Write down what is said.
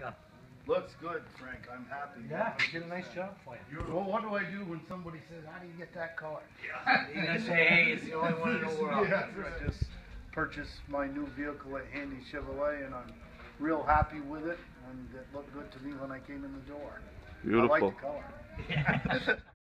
Yeah. Looks good, Frank. I'm happy. Yeah, you did a nice job for you. Well, what do I do when somebody says, "How do you get that color?" You say, hey, it's the only one in the world. Yeah, I just purchased my new vehicle at Handy Chevrolet, and I'm real happy with it. And it looked good to me when I came in the door. I Beautiful. like the color.